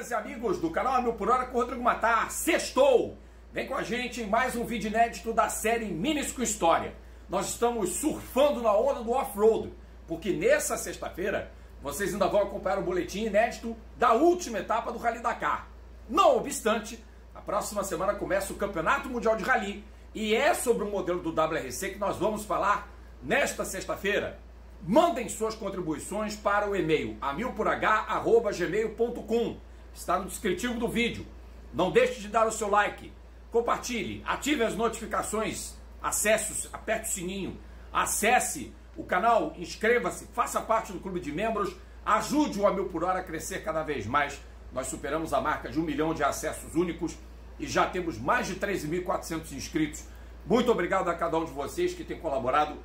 amigas e amigos do canal Mil por Hora com Rodrigo Matar. Sextou! Vem com a gente em mais um vídeo inédito da série Minis com História. Nós estamos surfando na onda do off-road, porque nessa sexta-feira vocês ainda vão acompanhar o boletim inédito da última etapa do Rally Dakar. Não obstante, a próxima semana começa o Campeonato Mundial de Rally e é sobre o modelo do WRC que nós vamos falar nesta sexta-feira. Mandem suas contribuições para o e-mail amilporh.gmail.com. Está no descritivo do vídeo. Não deixe de dar o seu like. Compartilhe, ative as notificações, acesse, aperte o sininho, acesse o canal, inscreva-se, faça parte do clube de membros, ajude o Amil por Hora a crescer cada vez mais. Nós superamos a marca de um milhão de acessos únicos e já temos mais de 13.400 inscritos. Muito obrigado a cada um de vocês que tem colaborado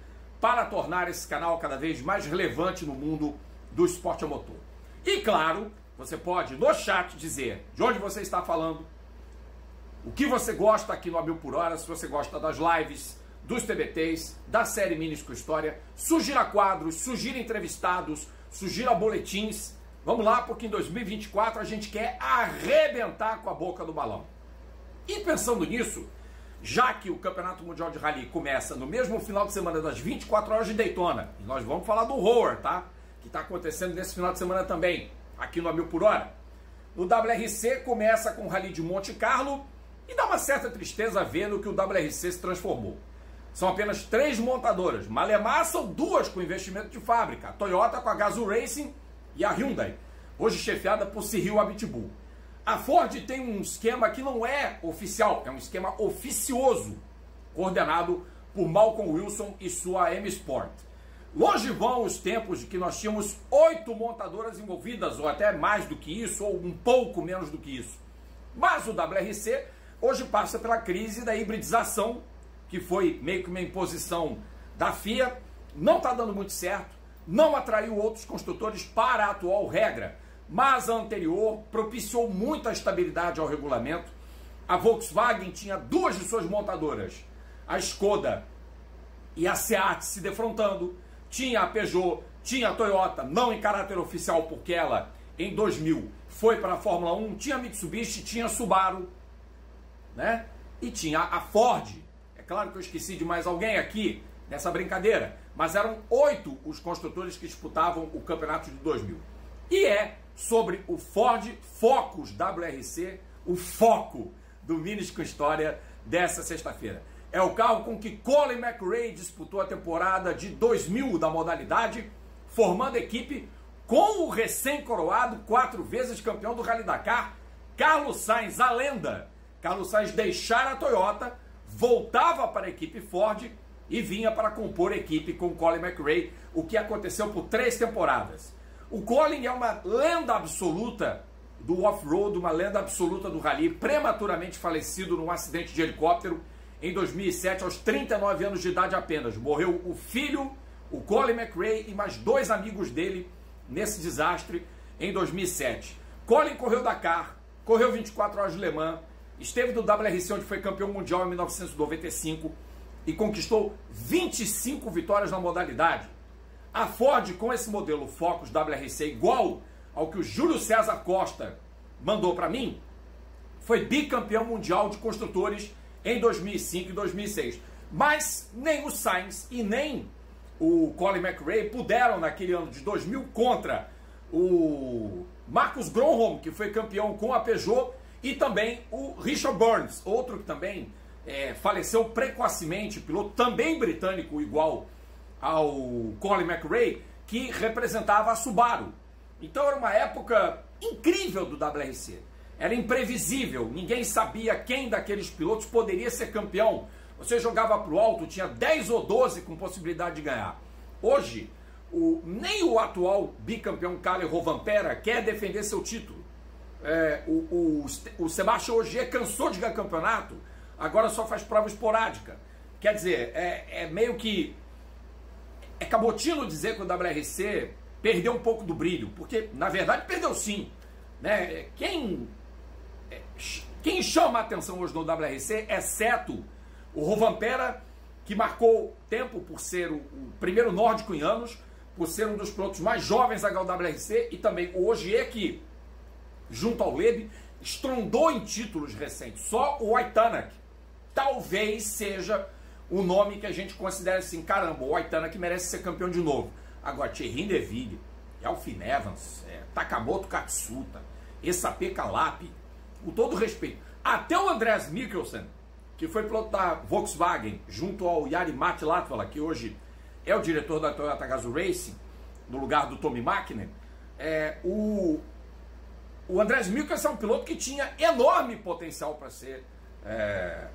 para tornar esse canal cada vez mais relevante no mundo do esporte a motor. E claro, você pode no chat dizer de onde você está falando, o que você gosta aqui no Abil por Hora, se você gosta das lives, dos TBTs, da série Minis com História, sugira quadros, sugira entrevistados, sugira boletins. Vamos lá, porque em 2024 a gente quer arrebentar com a boca do balão. E pensando nisso, já que o Campeonato Mundial de Rally começa no mesmo final de semana das 24 horas de Daytona, e nós vamos falar do Roar, tá? Que está acontecendo nesse final de semana também, aqui no A Mil por Hora. No WRC começa com o Rally de Monte Carlo e dá uma certa tristeza vendo que o WRC se transformou. São apenas três montadoras, Malemar são duas com investimento de fábrica, a Toyota com a Gazoo Racing e a Hyundai, hoje chefiada por Cyril Abitbull. A Ford tem um esquema que não é oficial, é um esquema oficioso, coordenado por Malcolm Wilson e sua M Sport. Longe vão os tempos de que nós tínhamos oito montadoras envolvidas, ou até mais do que isso, ou um pouco menos do que isso. Mas o WRC hoje passa pela crise da hibridização, que foi meio que uma imposição da FIA, não está dando muito certo, não atraiu outros construtores para a atual regra mas a anterior propiciou muita estabilidade ao regulamento. A Volkswagen tinha duas de suas montadoras, a Skoda e a Seat se defrontando, tinha a Peugeot, tinha a Toyota, não em caráter oficial, porque ela em 2000 foi para a Fórmula 1, tinha a Mitsubishi, tinha a Subaru, né? E tinha a Ford. É claro que eu esqueci de mais alguém aqui nessa brincadeira, mas eram oito os construtores que disputavam o campeonato de 2000. E é sobre o Ford Focus WRC, o foco do Minis com História dessa sexta-feira. É o carro com que Colin McRae disputou a temporada de 2000 da modalidade, formando equipe com o recém-coroado, quatro vezes campeão do Rally Dakar, Carlos Sainz, a lenda. Carlos Sainz deixara a Toyota, voltava para a equipe Ford e vinha para compor equipe com Colin McRae, o que aconteceu por três temporadas. O Colin é uma lenda absoluta do off-road, uma lenda absoluta do rally, prematuramente falecido num acidente de helicóptero em 2007, aos 39 anos de idade apenas. Morreu o filho, o Colin McRae e mais dois amigos dele nesse desastre em 2007. Colin correu Dakar, correu 24 horas de Le Mans, esteve no WRC onde foi campeão mundial em 1995 e conquistou 25 vitórias na modalidade. A Ford, com esse modelo Focus WRC igual ao que o Júlio César Costa mandou para mim, foi bicampeão mundial de construtores em 2005 e 2006. Mas nem o Sainz e nem o Colin McRae puderam, naquele ano de 2000, contra o Marcus Gronholm, que foi campeão com a Peugeot, e também o Richard Burns, outro que também é, faleceu precocemente, piloto também britânico, igual ao Colin McRae, que representava a Subaru. Então era uma época incrível do WRC. Era imprevisível, ninguém sabia quem daqueles pilotos poderia ser campeão. Você jogava para o alto, tinha 10 ou 12 com possibilidade de ganhar. Hoje, o, nem o atual bicampeão Kalle Rovanpera quer defender seu título. É, o, o, o Sebastião Ogier cansou de ganhar campeonato, agora só faz prova esporádica. Quer dizer, é, é meio que é cabotino dizer que o WRC perdeu um pouco do brilho, porque na verdade perdeu sim. Né? Quem, quem chama a atenção hoje no WRC, exceto o Rovampera, que marcou tempo por ser o, o, primeiro nórdico em anos, por ser um dos pilotos mais jovens da WRC, e também o Ogier, que junto ao Lebe, estrondou em títulos recentes. Só o Aitanak talvez seja o nome que a gente considera assim, caramba, o Aitanak merece ser campeão de novo. Agora, Thierry Neville, Alfin Evans, é, Takamoto Katsuta, Esap Kalap, com todo respeito, até o Andreas Mikkelsen, que foi piloto da Volkswagen, junto ao Yari Mat Latvala, que hoje é o diretor da Toyota Gazoo Racing, no lugar do Tommy Mäkinen, é, o, o Andrés Mikkelsen é um piloto que tinha enorme potencial para ser é,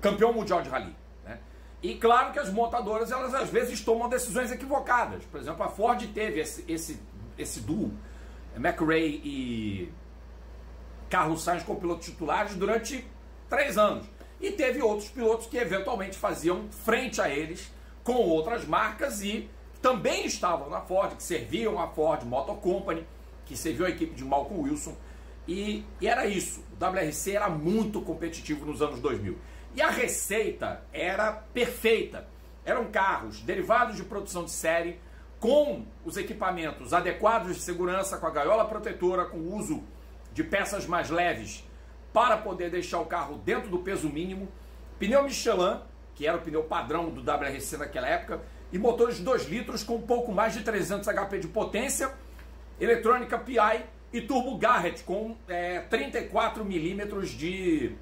campeão mundial de rally. Né? E claro que as montadoras, elas às vezes tomam decisões equivocadas. Por exemplo, a Ford teve esse, esse, esse duo, McRae e Carlos Sainz como pilotos titulares durante três anos. E teve outros pilotos que eventualmente faziam frente a eles com outras marcas e também estavam na Ford, que serviam a Ford Motor Company, que serviu a equipe de Malcolm Wilson. E, e era isso. O WRC era muito competitivo nos anos 2000. E a receita era perfeita. Eram carros derivados de produção de série, com os equipamentos adequados de segurança, com a gaiola protetora, com o uso de peças mais leves para poder deixar o carro dentro do peso mínimo, pneu Michelin, que era o pneu padrão do WRC naquela época, e motores de 2 litros com um pouco mais de 300 HP de potência, eletrônica PI e turbo Garrett com é, 34 milímetros de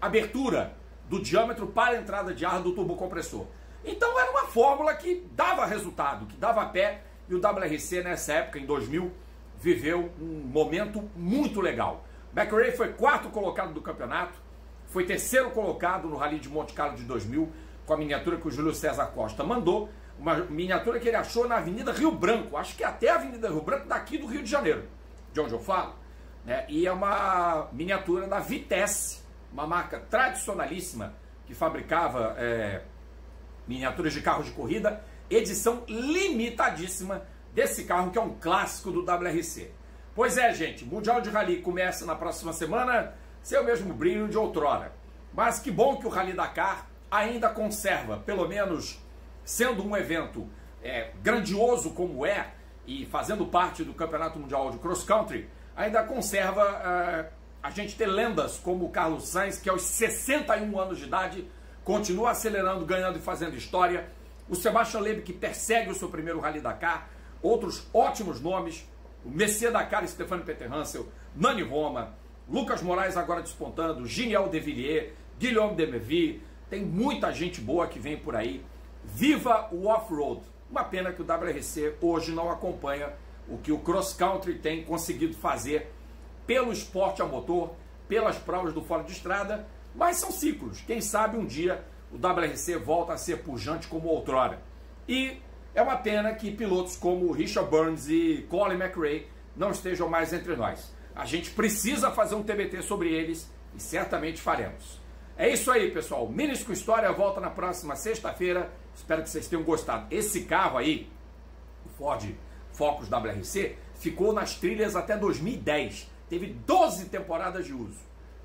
abertura do diâmetro para a entrada de ar do turbocompressor. Então era uma fórmula que dava resultado, que dava pé, e o WRC nessa época, em 2000, viveu um momento muito legal. McRae foi quarto colocado do campeonato, foi terceiro colocado no Rally de Monte Carlo de 2000, com a miniatura que o Júlio César Costa mandou, uma miniatura que ele achou na Avenida Rio Branco, acho que até a Avenida Rio Branco daqui do Rio de Janeiro, de onde eu falo. Né? E é uma miniatura da Vitesse, uma marca tradicionalíssima que fabricava é, miniaturas de carros de corrida, edição limitadíssima desse carro que é um clássico do WRC. Pois é, gente, Mundial de Rally começa na próxima semana, seu mesmo brilho de outrora. Mas que bom que o Rally Dakar ainda conserva, pelo menos sendo um evento é, grandioso como é, e fazendo parte do Campeonato Mundial de Cross Country, ainda conserva é, a gente ter lendas como o Carlos Sainz, que aos 61 anos de idade continua acelerando, ganhando e fazendo história. O Sebastian Loeb, que persegue o seu primeiro Rally Dakar. Outros ótimos nomes, o Messias Dakar, Stefano Peter Hansel, Nani Roma, Lucas Moraes agora despontando, Giniel De Villiers, Guilherme Demevy, tem muita gente boa que vem por aí. Viva o off-road! Uma pena que o WRC hoje não acompanha o que o cross country tem conseguido fazer pelo esporte a motor, pelas provas do fora de estrada, mas são ciclos. Quem sabe um dia o WRC volta a ser pujante como outrora. E é uma pena que pilotos como Richard Burns e Colin McRae não estejam mais entre nós. A gente precisa fazer um TBT sobre eles e certamente faremos. É isso aí, pessoal. Minis com História volta na próxima sexta-feira. Espero que vocês tenham gostado. Esse carro aí, o Ford Focus WRC, ficou nas trilhas até 2010. Teve 12 temporadas de uso.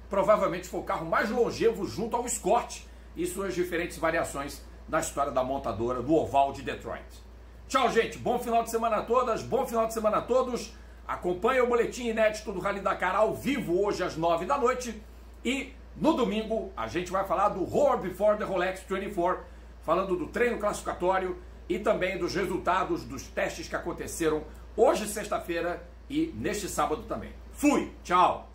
Provavelmente foi o carro mais longevo junto ao Escort e suas diferentes variações na história da montadora do Oval de Detroit. Tchau, gente. Bom final de semana a todas. Bom final de semana a todos. Acompanhe o boletim inédito do Rally Dakar ao vivo hoje às 9 da noite e no domingo, a gente vai falar do Roar Before the Rolex 24, falando do treino classificatório e também dos resultados dos testes que aconteceram hoje, sexta-feira, e neste sábado também. Fui! Tchau!